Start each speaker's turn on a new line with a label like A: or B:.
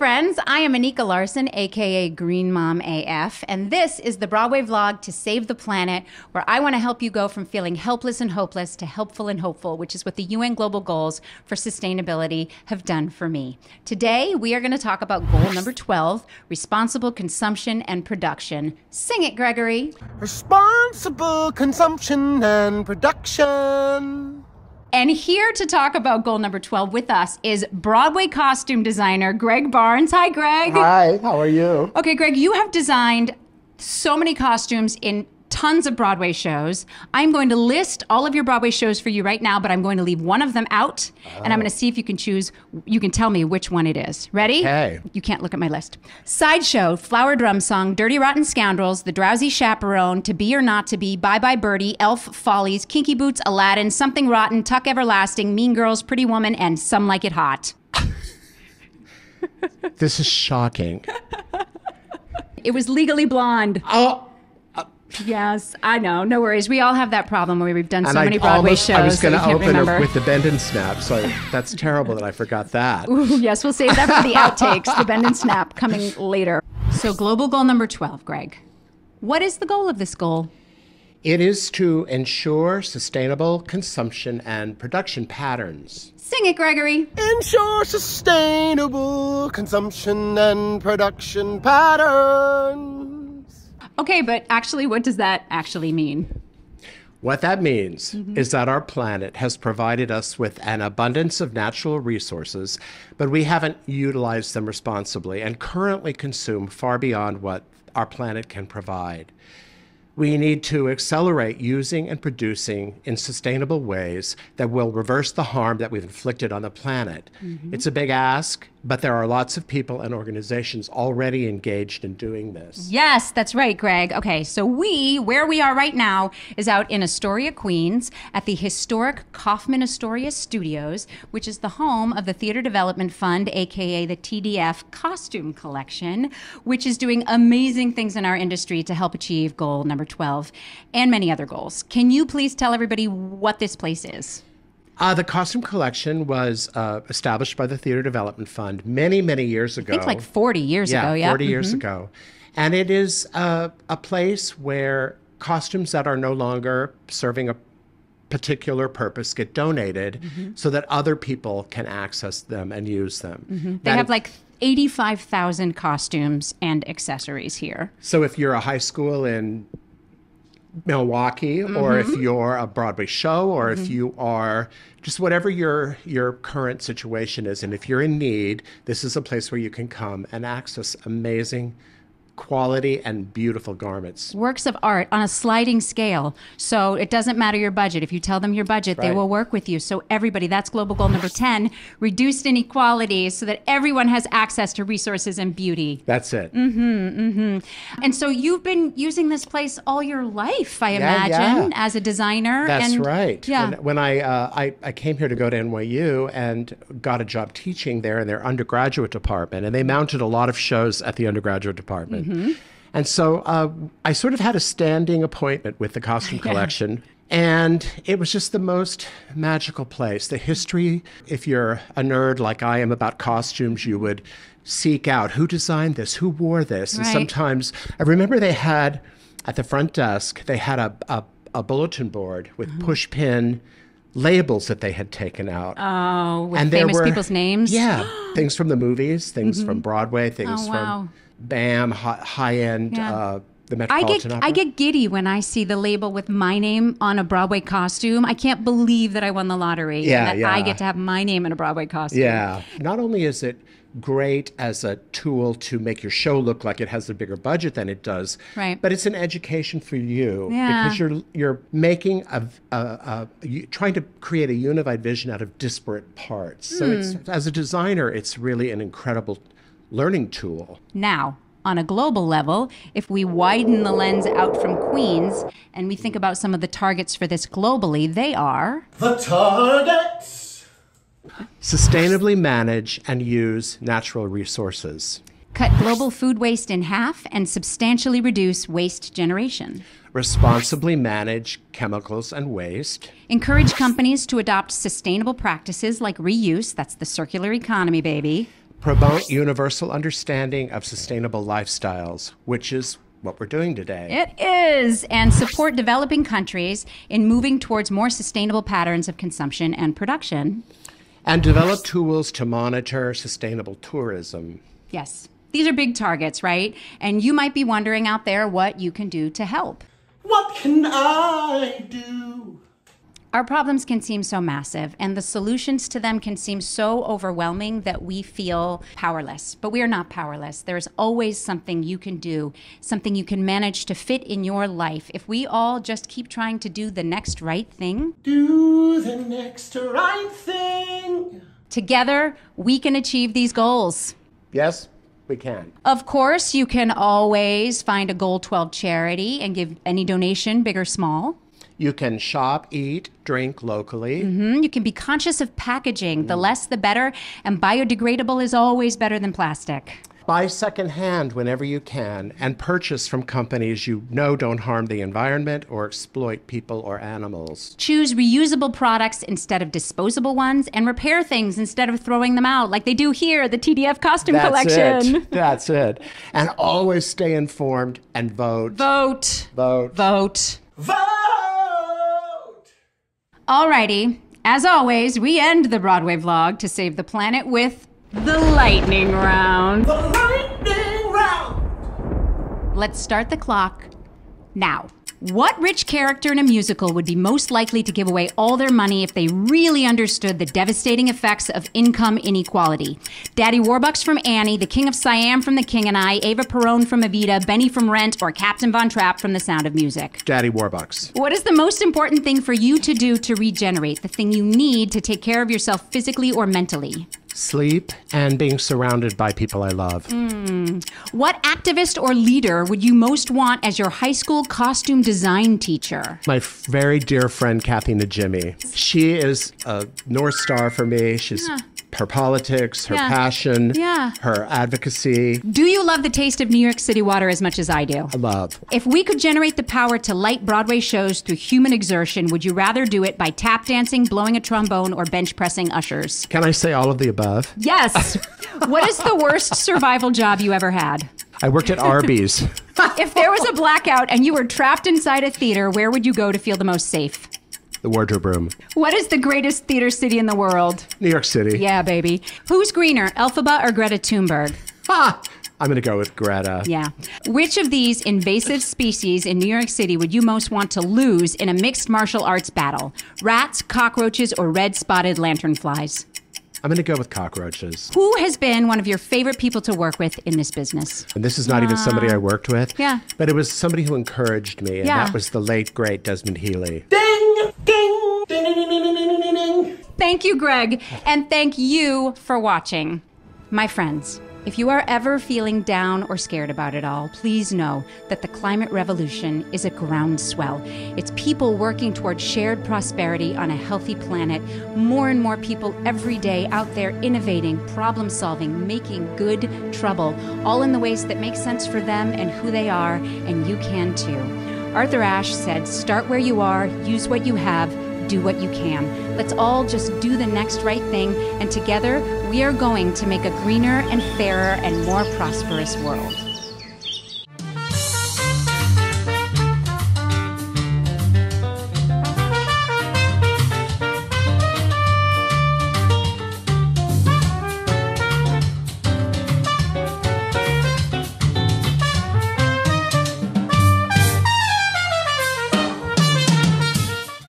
A: friends. I am Anika Larsen, aka Green Mom AF, and this is the Broadway vlog to save the planet, where I want to help you go from feeling helpless and hopeless to helpful and hopeful, which is what the UN Global Goals for Sustainability have done for me. Today, we are going to talk about goal number 12 responsible consumption and production. Sing it, Gregory.
B: Responsible consumption and production.
A: And here to talk about goal number 12 with us is Broadway costume designer Gregg Barnes. Hi, Gregg.
B: Hi, how are you?
A: Okay, Gregg, you have designed so many costumes in tons of Broadway shows. I'm going to list all of your Broadway shows for you right now, but I'm going to leave one of them out, oh. and I'm going to oh. see if you can choose. You can tell me which one it is. Ready?
B: Okay.
A: You can't look at my list. Sideshow, Flower Drum Song, Dirty Rotten Scoundrels, The Drowsy Chaperone, To Be or Not to Be, Bye Bye Birdie, Elf Follies, Kinky Boots, Aladdin, Something Rotten, Tuck Everlasting, Mean Girls, Pretty Woman, and Some Like It Hot.
B: this is shocking.
A: It was legally blonde.
B: Oh.
A: Yes, I know. No worries. We all have that problem where we've done so many Broadway
B: almost,
A: shows.
B: I was going
A: to
B: open
A: remember.
B: with the bend and snap, so that's terrible that I forgot that.
A: Ooh, yes, we'll save that for the outtakes. the bend and snap coming later. So, global goal number twelve, Gregg. What is the goal of this goal?
B: It is to ensure sustainable consumption and production patterns.
A: Sing it, Gregory.
B: Ensure sustainable consumption and production patterns.
A: Okay, but actually, what does that actually mean?
B: What that means mm-hmm. is that our planet has provided us with an abundance of natural resources, but we haven't utilized them responsibly and currently consume far beyond what our planet can provide. We need to accelerate using and producing in sustainable ways that will reverse the harm that we've inflicted on the planet. Mm-hmm. It's a big ask, but there are lots of people and organizations already engaged in doing this.
A: Yes, that's right, Gregg. Okay, so we, where we are right now, is out in Astoria, Queens, at the historic Kaufman Astoria Studios, which is the home of the Theater Development Fund, aka the TDF Costume Collection, which is doing amazing things in our industry to help achieve goal number 12 and many other goals. Can you please tell everybody what this place is?
B: Uh, the costume collection was uh, established by the Theater Development Fund many, many years ago.
A: I think like 40 years
B: yeah,
A: ago, yeah.
B: 40 mm-hmm. years ago. And it is uh, a place where costumes that are no longer serving a particular purpose get donated mm-hmm. so that other people can access them and use them.
A: Mm-hmm. They have like 85,000 costumes and accessories here.
B: So if you're a high school in Milwaukee, mm-hmm. or if mm-hmm. you're a Broadway show, or mm-hmm. if you are just whatever your your current situation is, and if you're in need, this is a place where you can come and access amazing quality and beautiful garments.
A: Works of art on a sliding scale. So it doesn't matter your budget. If you tell them your budget, right. they will work with you. So everybody, that's global goal number 10, reduced inequalities so that everyone has access to resources and beauty.
B: That's it.
A: Mm-hmm, mm-hmm. And so you've been using this place all your life, I
B: yeah,
A: imagine,
B: yeah.
A: as a designer.
B: That's
A: and,
B: right.
A: Yeah.
B: When, when I, uh, I, I came here to go to NYU and got a job teaching there in their undergraduate department, and they mounted a lot of shows at the undergraduate department. Mm-hmm. And so uh, I sort of had a standing appointment with the costume collection. And it was just the most magical place. The history, if you're a nerd like I am about costumes, you would seek out who designed this, who wore this. Right. And sometimes I remember they had at the front desk, they had a, a, a bulletin board with mm-hmm. push pin labels that they had taken out.
A: Oh, with and famous were, people's names?
B: Yeah. things from the movies, things mm-hmm. from Broadway, things
A: oh, wow.
B: from BAM, high end. Yeah. Uh, the Metropolitan
A: I get I get giddy when I see the label with my name on a Broadway costume. I can't believe that I won the lottery.
B: Yeah,
A: that
B: yeah.
A: I get to have my name in a Broadway costume.
B: Yeah. Not only is it great as a tool to make your show look like it has a bigger budget than it does,
A: right?
B: But it's an education for you
A: yeah.
B: because you're you're making a, a, a you, trying to create a unified vision out of disparate parts. So mm. it's as a designer, it's really an incredible learning tool.
A: Now, on a global level, if we widen the lens out from Queens and we think about some of the targets for this globally, they are
B: the targets. Sustainably manage and use natural resources.
A: Cut global food waste in half and substantially reduce waste generation.
B: Responsibly manage chemicals and waste.
A: Encourage companies to adopt sustainable practices like reuse, that's the circular economy, baby
B: promote universal understanding of sustainable lifestyles, which is what we're doing today.
A: It is, and support developing countries in moving towards more sustainable patterns of consumption and production.
B: And develop tools to monitor sustainable tourism.
A: Yes. These are big targets, right? And you might be wondering out there what you can do to help.
C: What can I do?
A: Our problems can seem so massive, and the solutions to them can seem so overwhelming that we feel powerless. But we are not powerless. There's always something you can do, something you can manage to fit in your life. If we all just keep trying to do the next right thing,
C: Do the next right thing.
A: together we can achieve these goals.
B: Yes, we can.
A: Of course, you can always find a Goal 12 charity and give any donation, big or small.
B: You can shop, eat, drink locally.
A: Mm, You can be conscious of packaging. The less, the better. And biodegradable is always better than plastic.
B: Buy secondhand whenever you can and purchase from companies you know don't harm the environment or exploit people or animals.
A: Choose reusable products instead of disposable ones and repair things instead of throwing them out like they do here at the TDF costume
B: That's
A: collection.
B: it. That's it. And always stay informed and vote.
A: Vote.
B: Vote.
A: Vote.
C: Vote!
A: Alrighty. As always, we end the Broadway vlog to save the planet with the lightning round.
C: The lightning round.
A: Let's start the clock now. What rich character in a musical would be most likely to give away all their money if they really understood the devastating effects of income inequality? Daddy Warbucks from Annie, the King of Siam from The King and I, Eva Perón from Evita, Benny from Rent, or Captain Von Trapp from The Sound of Music?
B: Daddy Warbucks.
A: What is the most important thing for you to do to regenerate? The thing you need to take care of yourself physically or mentally?
B: Sleep and being surrounded by people I love. Hmm.
A: What activist or leader would you most want as your high school costume design teacher?
B: My f- very dear friend Kathy Najimy. She is a North Star for me. She's her politics, her
A: Yeah.
B: passion,
A: Yeah.
B: her advocacy.
A: Do you love the taste of New York City water as much as I do?
B: I love.
A: If we could generate the power to light Broadway shows through human exertion, would you rather do it by tap dancing, blowing a trombone, or bench pressing ushers?
B: Can I say all of the above?
A: Yes. what is the worst survival job you ever had?
B: I worked at Arby's.
A: If there was a blackout and you were trapped inside a theater, where would you go to feel the most safe?
B: The wardrobe room.
A: What is the greatest theater city in the world?
B: New York City.
A: Yeah, baby. Who's greener, Elphaba or Greta Thunberg?
B: Ah, I'm going to go with Greta.
A: Yeah. Which of these invasive species in New York City would you most want to lose in a mixed martial arts battle? Rats, cockroaches, or red spotted lanternflies?
B: I'm going to go with cockroaches.
A: Who has been one of your favorite people to work with in this business?
B: And this is not even somebody I worked with.
A: Yeah.
B: But it was somebody who encouraged me, and
A: Yeah.
B: that was the late, great Desmond Heeley.
C: Ding, ding, ding, ding.
A: Thank you, Gregg, and thank you for watching. My friends, if you are ever feeling down or scared about it all, please know that the climate revolution is a groundswell. It's people working toward shared prosperity on a healthy planet. More and more people every day out there innovating, problem solving, making good trouble, all in the ways that make sense for them and who they are, and you can too. Arthur Ashe said, Start where you are, use what you have, do what you can. Let's all just do the next right thing, and together we are going to make a greener and fairer and more prosperous world.